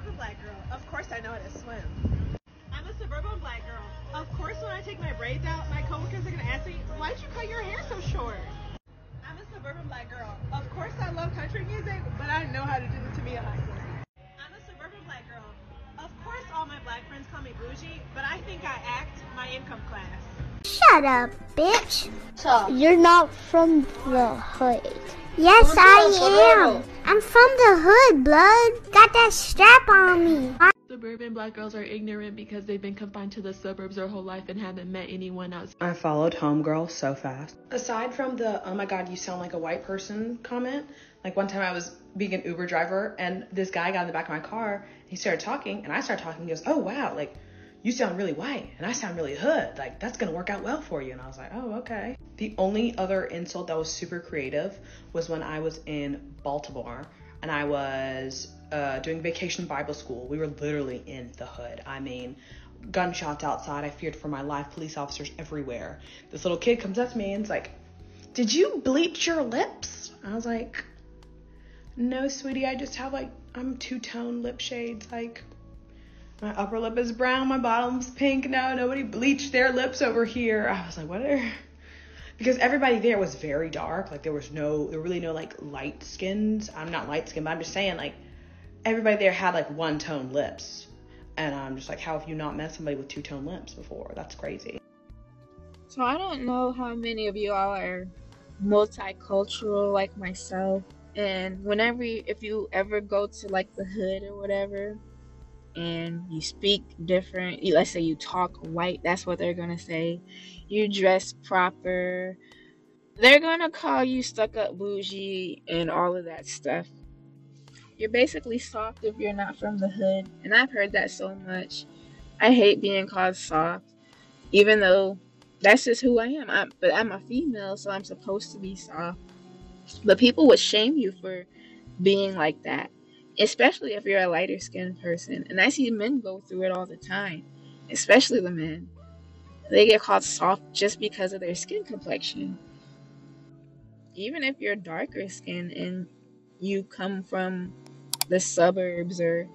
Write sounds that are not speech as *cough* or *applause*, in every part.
suburban black girl. Of course I know how to swim. I'm a suburban black girl. Of course when I take my braids out, my coworkers are gonna ask me, why'd you cut your hair so short? I'm a suburban black girl. Of course I love country music, but I know how to do it to be a high school. I'm a suburban black girl. Of course all my black friends call me bougie, but I think I act my income class. Shut up, bitch. So, You're not from the hood. Yes, I am. I'm from the hood, blood. Got that strap on me. Suburban black girls are ignorant because they've been confined to the suburbs their whole life and haven't met anyone else. I followed Homegirl so fast. Aside from the, oh my god, you sound like a white person comment, like one time I was being an Uber driver and this guy got in the back of my car, he started talking, and I started talking, he goes, oh wow, like, you sound really white and I sound really hood. Like, that's gonna work out well for you. And I was like, oh, okay. The only other insult that was super creative was when I was in Baltimore and I was uh, doing vacation Bible school. We were literally in the hood. I mean, gunshots outside. I feared for my life. Police officers everywhere. This little kid comes up to me and is like, "Did you bleach your lips?" I was like, "No, sweetie. I just have like I'm two tone lip shades. Like my upper lip is brown, my bottom's pink. No, nobody bleached their lips over here." I was like, "What?" Are... Because everybody there was very dark. Like there was no, there were really no like light skins. I'm not light skinned, but I'm just saying like everybody there had like one tone lips. And I'm just like, how have you not met somebody with two tone lips before? That's crazy. so I don't know how many of you all are multicultural like myself. And whenever, you, if you ever go to like the hood or whatever, and you speak different, let's say you talk white, that's what they're gonna say. You dress proper, they're gonna call you stuck up bougie and all of that stuff. You're basically soft if you're not from the hood, and I've heard that so much. I hate being called soft, even though that's just who I am. I'm, but I'm a female, so I'm supposed to be soft. But people would shame you for being like that, especially if you're a lighter skinned person. And I see men go through it all the time, especially the men. They get called soft just because of their skin complexion. Even if you're darker skinned and you come from the suburbs or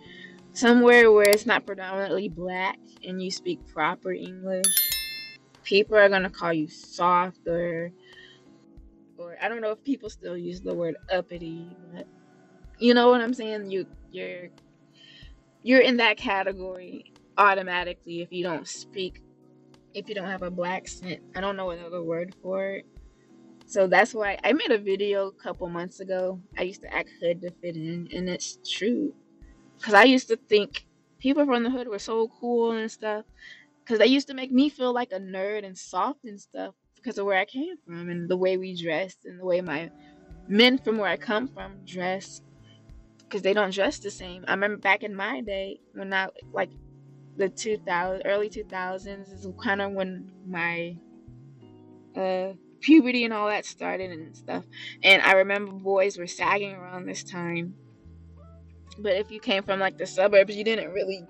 somewhere where it's not predominantly black and you speak proper English, people are gonna call you soft or or I don't know if people still use the word uppity, but you know what I'm saying? You you're you're in that category automatically if you don't speak if you don't have a black accent. I don't know another word for it. So that's why I made a video a couple months ago. I used to act hood to fit in, and it's true. Because I used to think people from the hood were so cool and stuff. Because they used to make me feel like a nerd and soft and stuff because of where I came from and the way we dressed and the way my men from where I come from dress. Because they don't dress the same. I remember back in my day when I, like, the 2000 early 2000s is kind of when my uh puberty and all that started and stuff. And I remember boys were sagging around this time. But if you came from like the suburbs, you didn't really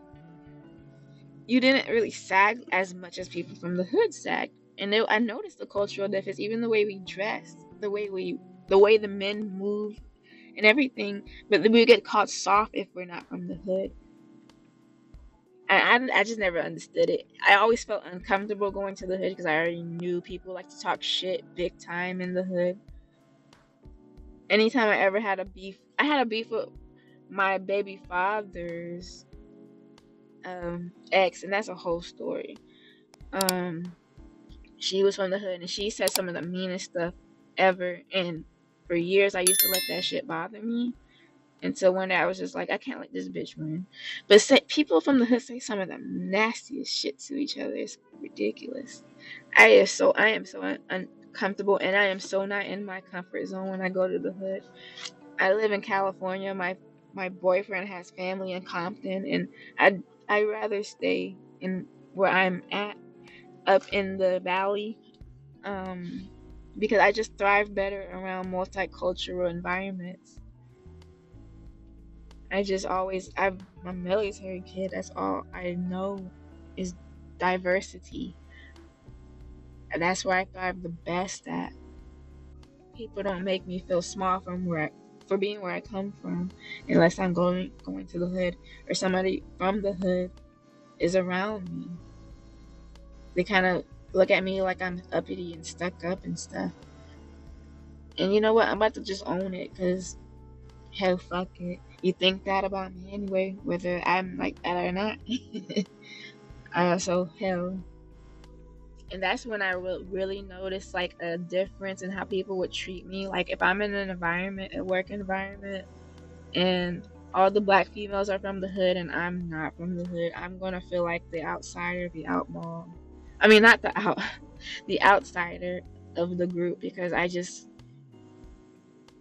you didn't really sag as much as people from the hood sagged. And it, I noticed the cultural difference, even the way we dress, the way we, the way the men move, and everything. But we get called soft if we're not from the hood. I, I, I just never understood it. I always felt uncomfortable going to the hood because I already knew people like to talk shit big time in the hood. Anytime I ever had a beef, I had a beef with my baby father's um, ex, and that's a whole story. Um, she was from the hood, and she said some of the meanest stuff ever. And for years, I used to let that shit bother me. Until one day I was just like, I can't let this bitch win. But say, people from the hood say some of the nastiest shit to each other. It's ridiculous. I am so I am so un- uncomfortable, and I am so not in my comfort zone when I go to the hood. I live in California. My my boyfriend has family in Compton, and I I rather stay in where I'm at, up in the valley, um, because I just thrive better around multicultural environments. I just always I'm a military kid. That's all I know is diversity. And that's where I thrive the best at. People don't make me feel small from where I, for being where I come from unless I'm going going to the hood or somebody from the hood is around me. They kind of look at me like I'm uppity and stuck up and stuff. And you know what? I'm about to just own it because hell, fuck it. You think that about me anyway, whether I'm like that or not. *laughs* uh, so hell. And that's when I re- really noticed like a difference in how people would treat me. Like if I'm in an environment, a work environment, and all the black females are from the hood and I'm not from the hood, I'm gonna feel like the outsider, the outlaw. I mean, not the out, *laughs* the outsider of the group because I just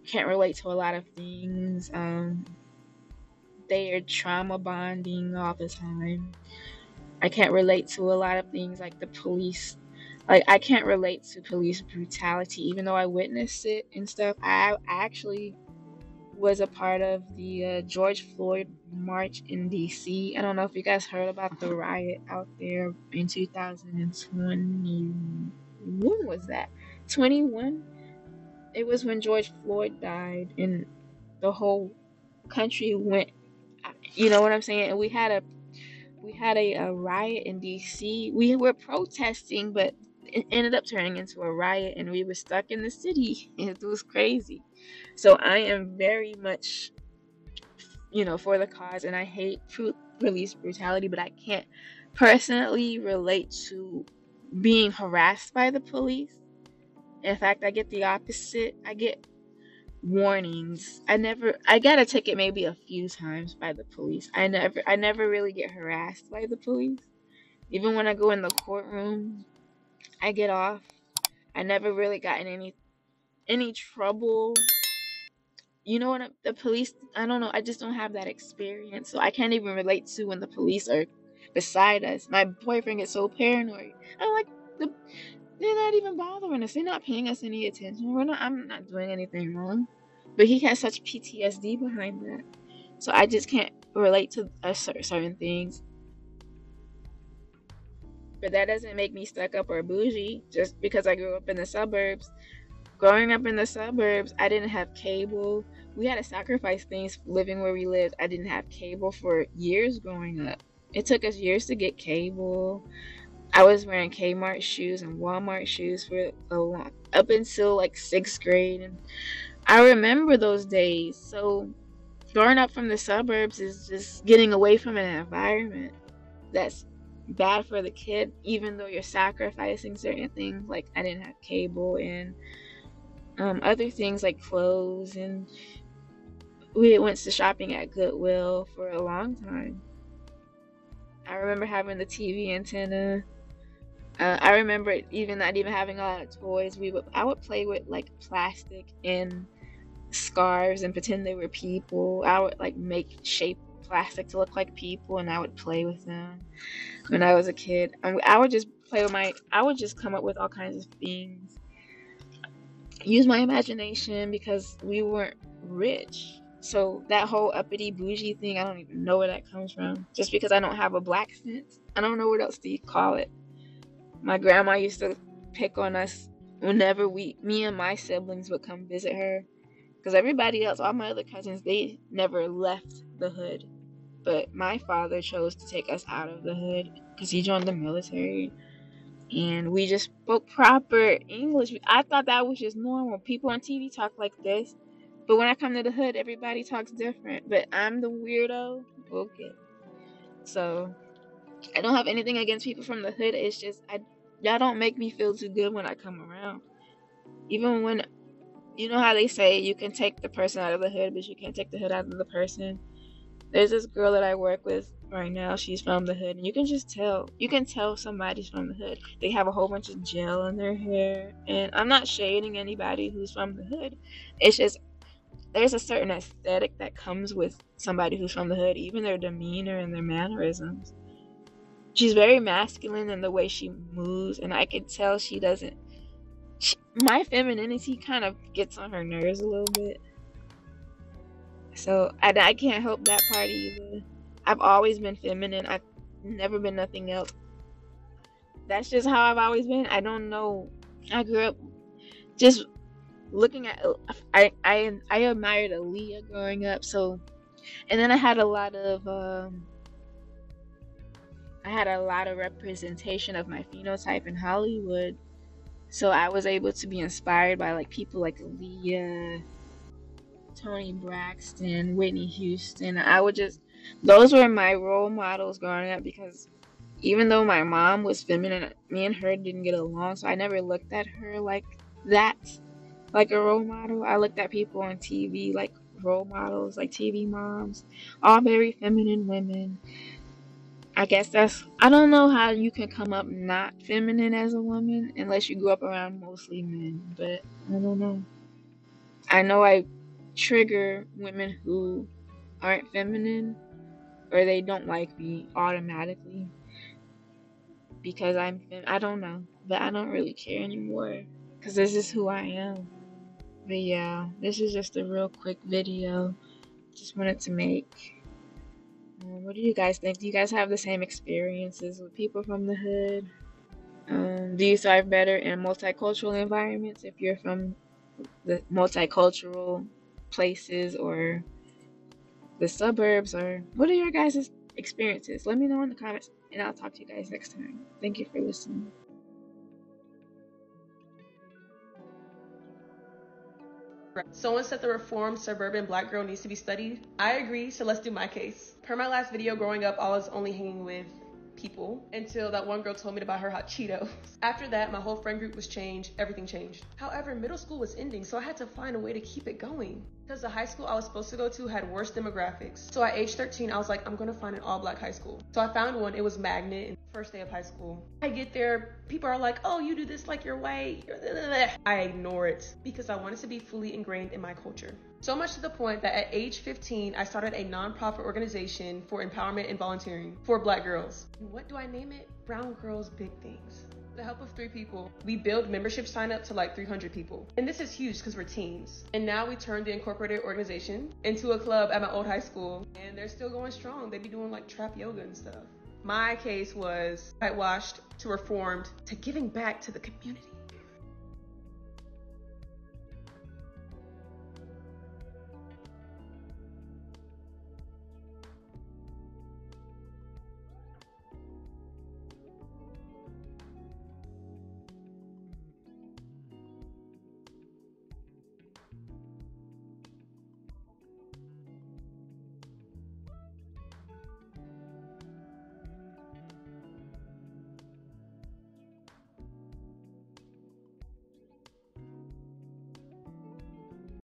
can't relate to a lot of things. Um, they are trauma bonding all the time. I can't relate to a lot of things like the police. Like I can't relate to police brutality, even though I witnessed it and stuff. I actually was a part of the uh, George Floyd march in DC. I don't know if you guys heard about the riot out there in 2020. When was that? 21? It was when George Floyd died and the whole country went you know what I'm saying? And we had a we had a, a riot in DC. We were protesting, but it ended up turning into a riot and we were stuck in the city. *laughs* It was crazy. So I am very much, you know, for the cause, and I hate police brutality, but I can't personally relate to being harassed by the police. In fact, I get the opposite. I get warnings. I never I got a ticket maybe a few times by the police. I never I never really get harassed by the police. Even when I go in the courtroom, I get off. I never really got in any any trouble you know what uh, the police i don't know i just don't have that experience so i can't even relate to when the police are beside us. My boyfriend gets so paranoid. I'm like the, they're not even bothering us. They're not paying us any attention. We're not i'm not doing anything wrong. But he has such ptsd behind that. So i just can't relate to certain things. But that doesn't make me stuck up or bougie. Just because i grew up in the suburbs. Growing up in the suburbs, I didn't have cable. We had to sacrifice things living where we lived. I didn't have cable for years growing up. It took us years to get cable. I was wearing Kmart shoes and Walmart shoes for a long up until like sixth grade, and I remember those days. So, growing up from the suburbs is just getting away from an environment that's bad for the kid, even though you're sacrificing certain things. Like I didn't have cable and um, other things like clothes and we went to shopping at Goodwill for a long time. I remember having the TV antenna. Uh, I remember even not even having a lot of toys. We would I would play with like plastic and scarves and pretend they were people. I would like make shape plastic to look like people and I would play with them when I was a kid. I would just play with my I would just come up with all kinds of things use my imagination because we weren't rich. So that whole uppity bougie thing, I don't even know where that comes from. Just because I don't have a black sense, I don't know what else you call it. My grandma used to pick on us whenever we, me and my siblings would come visit her, because everybody else, all my other cousins, they never left the hood, but my father chose to take us out of the hood because he joined the military and we just spoke proper English. I thought that was just normal. People on TV talk like this, but when I come to the hood, everybody talks different. But I'm the weirdo. Okay, so I don't have anything against people from the hood. It's just I y'all don't make me feel too good when I come around. Even when you know how they say you can take the person out of the hood, but you can't take the hood out of the person. There's this girl that I work with right now. She's from the hood, and you can just tell. You can tell somebody's from the hood. They have a whole bunch of gel in their hair, and I'm not shading anybody who's from the hood. It's just there's a certain aesthetic that comes with somebody who's from the hood, even their demeanor and their mannerisms. She's very masculine in the way she moves, and I can tell she doesn't. She, my femininity kind of gets on her nerves a little bit. So I, I can't help that part either. I've always been feminine. I've never been nothing else. That's just how I've always been. I don't know. I grew up just looking at I I I admired Aaliyah growing up, so and then I had a lot of um I had a lot of representation of my phenotype in Hollywood. So I was able to be inspired by like people like Aaliyah, Toni Braxton, Whitney Houston. I would just those were my role models growing up because even though my mom was feminine, me and her didn't get along, so I never looked at her like that, like a role model. I looked at people on TV like role models, like TV moms, all very feminine women. I guess that's I don't know how you can come up not feminine as a woman unless you grew up around mostly men, but I don't know. I know I trigger women who aren't feminine or they don't like me automatically because I'm I don't know, but I don't really care anymore cuz this is who I am. But yeah, this is just a real quick video. Just wanted to make um, what do you guys think? Do you guys have the same experiences with people from the hood? Um, do you thrive better in multicultural environments if you're from the multicultural places or the suburbs? Or what are your guys' experiences? Let me know in the comments and I'll talk to you guys next time. Thank you for listening. Someone said the reformed suburban black girl needs to be studied. I agree, so let's do my case. Per my last video growing up, I was only hanging with people until that one girl told me about her hot Cheetos. *laughs* After that, my whole friend group was changed, everything changed. However, middle school was ending, so I had to find a way to keep it going. Because the high school I was supposed to go to had worse demographics. So at age 13, I was like, I'm gonna find an all black high school. So I found one, it was Magnet, first day of high school. I get there, people are like, oh, you do this like your way. I ignore it because I wanted to be fully ingrained in my culture. So much to the point that at age 15, I started a nonprofit organization for empowerment and volunteering for black girls. What do I name it? Brown Girls Big Things. With the help of three people, we build membership sign up to like 300 people. And this is huge because we're teens. And now we turned the incorporated organization into a club at my old high school. And they're still going strong. They be doing like trap yoga and stuff. My case was whitewashed to reformed to giving back to the community.